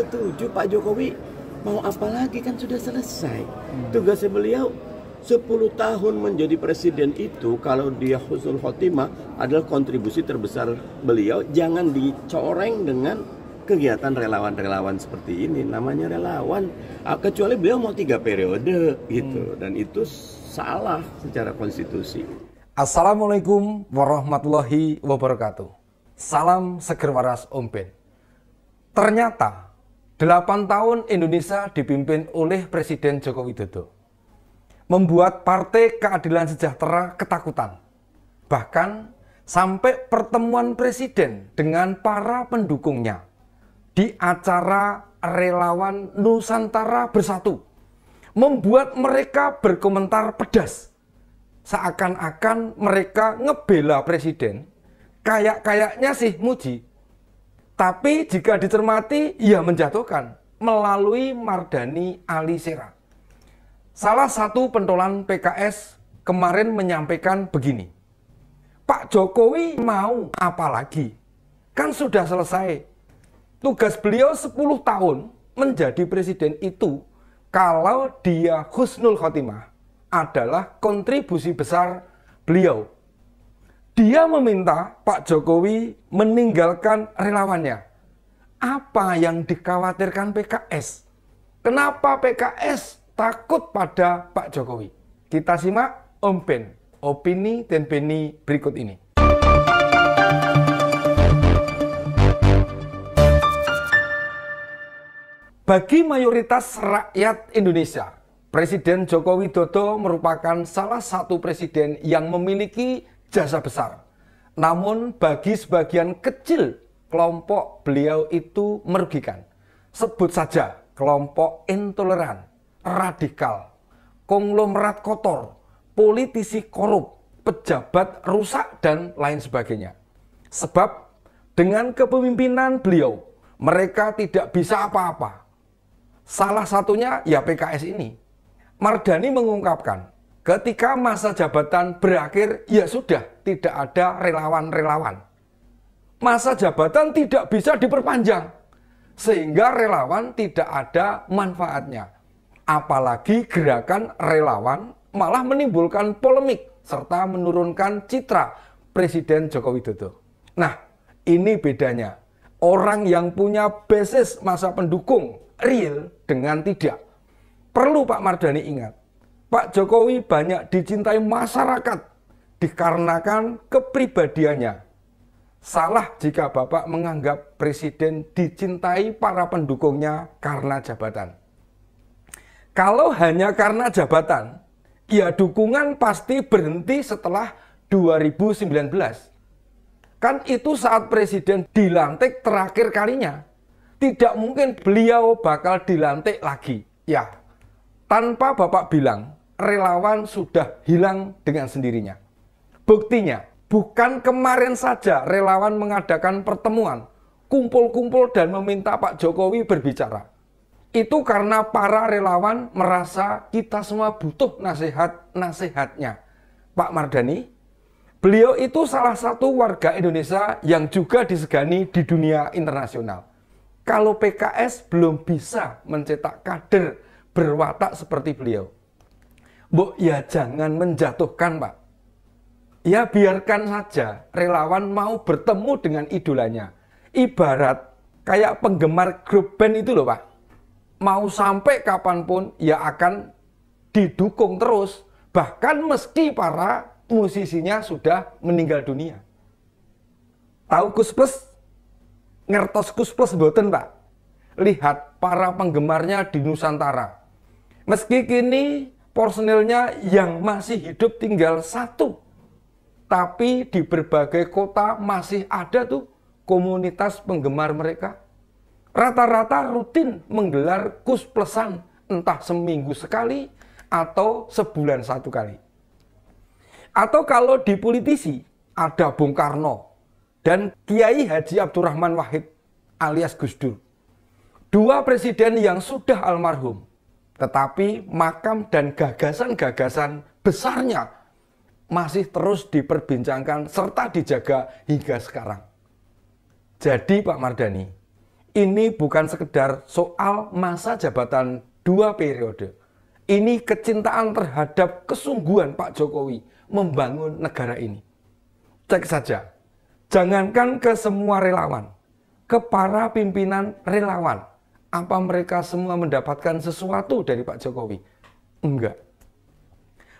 setuju Pak Jokowi mau apa lagi? Kan sudah selesai. Tugasnya beliau 10 tahun menjadi presiden itu kalau dia husnul khotimah adalah kontribusi terbesar beliau. Jangan dicoreng dengan kegiatan relawan-relawan seperti ini. Namanya relawan. Ah, kecuali beliau mau tiga periode gitu. Dan itu salah secara konstitusi. Assalamualaikum warahmatullahi wabarakatuh. Salam seger waras Om Ben. Ternyata 8 tahun Indonesia dipimpin oleh Presiden Joko Widodo. Membuat Partai Keadilan Sejahtera ketakutan. Bahkan sampai pertemuan Presiden dengan para pendukungnya di acara relawan Nusantara Bersatu membuat mereka berkomentar pedas seakan-akan mereka ngebela presiden, kayak-kayaknya sih muji. Tapi jika dicermati, ia menjatuhkan melalui Mardani Alisera. Salah satu pentolan PKS kemarin menyampaikan begini. Pak Jokowi mau apa lagi? Kan sudah selesai. Tugas beliau 10 tahun menjadi presiden itu kalau dia husnul khotimah adalah kontribusi besar beliau. Dia meminta Pak Jokowi meninggalkan relawannya. Apa yang dikhawatirkan PKS? Kenapa PKS takut pada Pak Jokowi? Kita simak Om Ben, opini dan Beni berikut ini. Bagi mayoritas rakyat Indonesia, Presiden Joko Widodo merupakan salah satu presiden yang memiliki jasa besar. Namun bagi sebagian kecil kelompok beliau itu merugikan. Sebut saja kelompok intoleran, radikal, konglomerat kotor, politisi korup, pejabat rusak dan lain sebagainya. Sebab dengan kepemimpinan beliau, mereka tidak bisa apa-apa. Salah satunya ya PKS ini Mardani mengungkapkan, ketika masa jabatan berakhir, ya sudah, tidak ada relawan-relawan. Masa jabatan tidak bisa diperpanjang, sehingga relawan tidak ada manfaatnya. Apalagi gerakan relawan malah menimbulkan polemik serta menurunkan citra Presiden Joko Widodo. Nah, ini bedanya. Orang yang punya basis masa pendukung real dengan tidak Perlu Pak Mardani ingat, Pak Jokowi banyak dicintai masyarakat dikarenakan kepribadiannya. Salah jika Bapak menganggap presiden dicintai para pendukungnya karena jabatan. Kalau hanya karena jabatan, ya dukungan pasti berhenti setelah 2019. Kan itu saat presiden dilantik terakhir kalinya. Tidak mungkin beliau bakal dilantik lagi. Ya, tanpa Bapak bilang, relawan sudah hilang dengan sendirinya. Buktinya, bukan kemarin saja relawan mengadakan pertemuan, kumpul-kumpul dan meminta Pak Jokowi berbicara. Itu karena para relawan merasa kita semua butuh nasihat-nasihatnya. Pak Mardani, beliau itu salah satu warga Indonesia yang juga disegani di dunia internasional. Kalau PKS belum bisa mencetak kader berwatak seperti beliau. Bu, ya jangan menjatuhkan, Pak. Ya biarkan saja relawan mau bertemu dengan idolanya. Ibarat kayak penggemar grup band itu loh, Pak. Mau sampai kapan pun ya akan didukung terus. Bahkan meski para musisinya sudah meninggal dunia. Tahu Kusplus? Ngertos Kusplus boten, Pak? Lihat para penggemarnya di Nusantara Meski kini personilnya yang masih hidup tinggal satu, tapi di berbagai kota masih ada tuh komunitas penggemar mereka. Rata-rata rutin menggelar kus plesan entah seminggu sekali atau sebulan satu kali. Atau kalau di politisi ada Bung Karno dan Kiai Haji Abdurrahman Wahid alias Gus Dur. Dua presiden yang sudah almarhum tetapi makam dan gagasan-gagasan besarnya masih terus diperbincangkan serta dijaga hingga sekarang. Jadi Pak Mardani, ini bukan sekedar soal masa jabatan dua periode. Ini kecintaan terhadap kesungguhan Pak Jokowi membangun negara ini. Cek saja, jangankan ke semua relawan, ke para pimpinan relawan, apa mereka semua mendapatkan sesuatu dari Pak Jokowi? Enggak.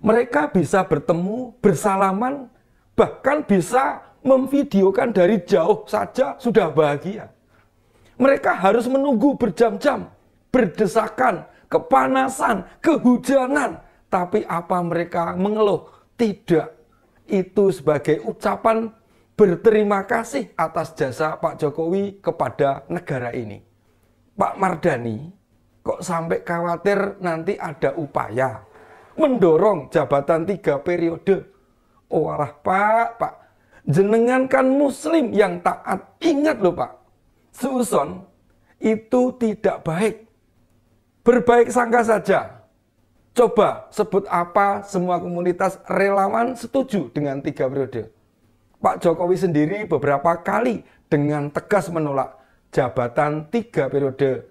Mereka bisa bertemu, bersalaman, bahkan bisa memvideokan dari jauh saja sudah bahagia. Mereka harus menunggu berjam-jam, berdesakan, kepanasan, kehujanan. Tapi apa mereka mengeluh? Tidak. Itu sebagai ucapan berterima kasih atas jasa Pak Jokowi kepada negara ini. Pak Mardani kok sampai khawatir nanti ada upaya mendorong jabatan tiga periode. Oh alah Pak, Pak, jenengan kan muslim yang taat. Ingat loh Pak, Suson itu tidak baik. Berbaik sangka saja. Coba sebut apa semua komunitas relawan setuju dengan tiga periode. Pak Jokowi sendiri beberapa kali dengan tegas menolak jabatan tiga periode.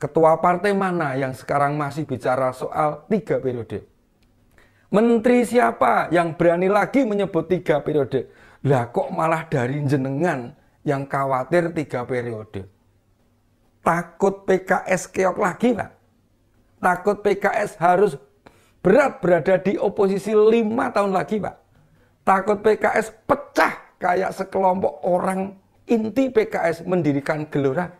Ketua partai mana yang sekarang masih bicara soal tiga periode? Menteri siapa yang berani lagi menyebut tiga periode? Lah kok malah dari jenengan yang khawatir tiga periode? Takut PKS keok lagi lah. Takut PKS harus berat berada di oposisi lima tahun lagi pak. Takut PKS pecah kayak sekelompok orang inti PKS mendirikan gelora.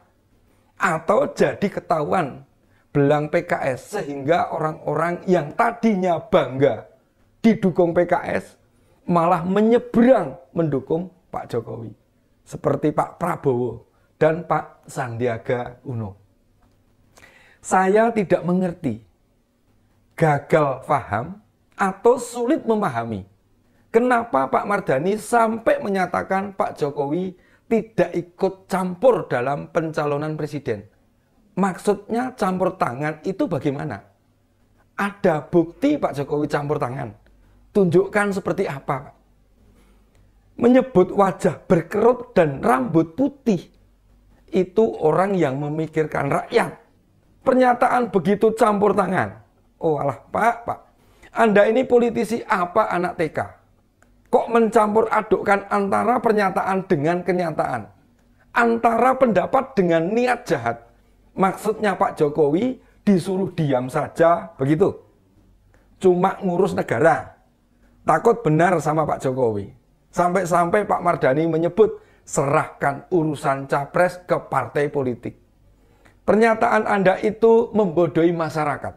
Atau jadi ketahuan belang PKS sehingga orang-orang yang tadinya bangga didukung PKS malah menyeberang mendukung Pak Jokowi. Seperti Pak Prabowo dan Pak Sandiaga Uno. Saya tidak mengerti, gagal paham atau sulit memahami Kenapa Pak Mardani sampai menyatakan Pak Jokowi tidak ikut campur dalam pencalonan presiden? Maksudnya campur tangan itu bagaimana? Ada bukti Pak Jokowi campur tangan? Tunjukkan seperti apa? Menyebut wajah berkerut dan rambut putih itu orang yang memikirkan rakyat. Pernyataan begitu campur tangan. Oh alah Pak, Pak. Anda ini politisi apa anak TK? Kok mencampur adukkan antara pernyataan dengan kenyataan? Antara pendapat dengan niat jahat. Maksudnya Pak Jokowi disuruh diam saja, begitu. Cuma ngurus negara. Takut benar sama Pak Jokowi. Sampai-sampai Pak Mardani menyebut serahkan urusan capres ke partai politik. Pernyataan Anda itu membodohi masyarakat.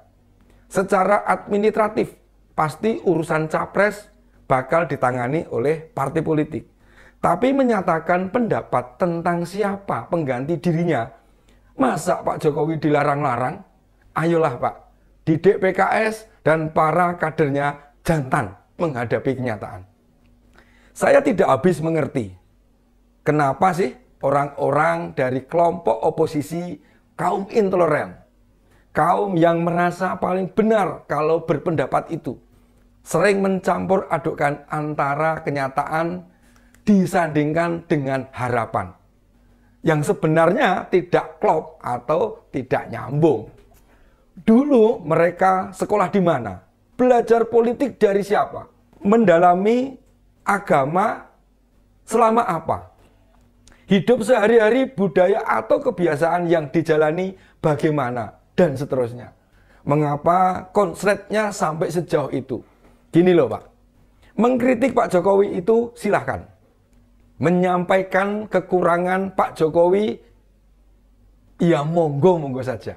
Secara administratif, pasti urusan capres bakal ditangani oleh partai politik. Tapi menyatakan pendapat tentang siapa pengganti dirinya. Masa Pak Jokowi dilarang-larang? Ayolah Pak, didik PKS dan para kadernya jantan menghadapi kenyataan. Saya tidak habis mengerti kenapa sih orang-orang dari kelompok oposisi kaum intoleran, kaum yang merasa paling benar kalau berpendapat itu, sering mencampur adukkan antara kenyataan disandingkan dengan harapan yang sebenarnya tidak klop atau tidak nyambung. Dulu mereka sekolah di mana? Belajar politik dari siapa? Mendalami agama selama apa? Hidup sehari-hari budaya atau kebiasaan yang dijalani bagaimana? Dan seterusnya. Mengapa konsletnya sampai sejauh itu? Gini loh Pak, mengkritik Pak Jokowi itu silahkan. Menyampaikan kekurangan Pak Jokowi, ya monggo-monggo saja.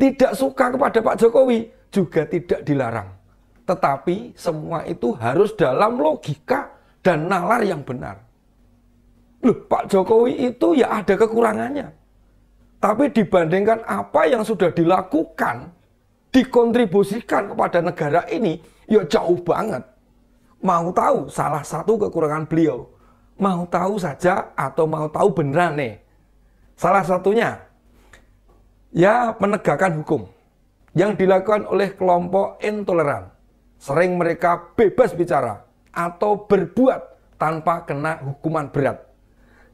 Tidak suka kepada Pak Jokowi juga tidak dilarang. Tetapi semua itu harus dalam logika dan nalar yang benar. Loh, Pak Jokowi itu ya ada kekurangannya. Tapi dibandingkan apa yang sudah dilakukan, dikontribusikan kepada negara ini, ya jauh banget. Mau tahu salah satu kekurangan beliau, mau tahu saja atau mau tahu beneran nih. Salah satunya, ya menegakkan hukum yang dilakukan oleh kelompok intoleran. Sering mereka bebas bicara atau berbuat tanpa kena hukuman berat.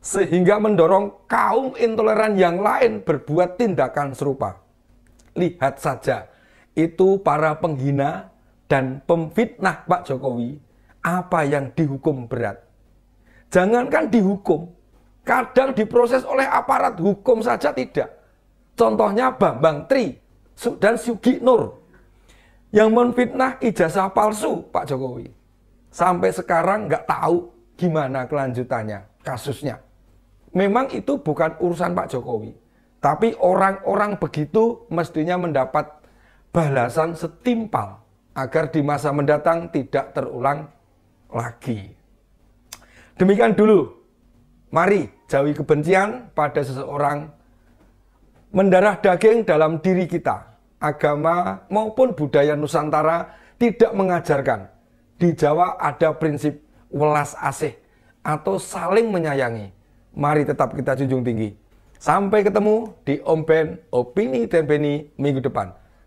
sehingga mendorong kaum intoleran yang lain berbuat tindakan serupa. Lihat saja, itu para penghina dan pemfitnah Pak Jokowi, apa yang dihukum berat. Jangankan dihukum, kadang diproses oleh aparat hukum saja tidak. Contohnya Bambang Tri dan Sugi Nur yang menfitnah ijazah palsu Pak Jokowi. Sampai sekarang nggak tahu gimana kelanjutannya kasusnya. Memang itu bukan urusan Pak Jokowi. Tapi orang-orang begitu mestinya mendapat balasan setimpal agar di masa mendatang tidak terulang lagi. Demikian dulu. Mari jauhi kebencian pada seseorang mendarah daging dalam diri kita. Agama maupun budaya Nusantara tidak mengajarkan. Di Jawa ada prinsip welas asih atau saling menyayangi. Mari tetap kita junjung tinggi. Sampai ketemu di Omben Opini Tempeni minggu depan.